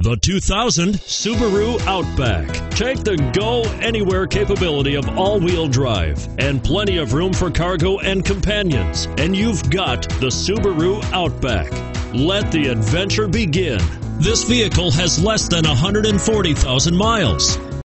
The 2000 Subaru Outback. Take the go anywhere capability of all wheel drive and plenty of room for cargo and companions. And you've got the Subaru Outback. Let the adventure begin. This vehicle has less than 140,000 miles.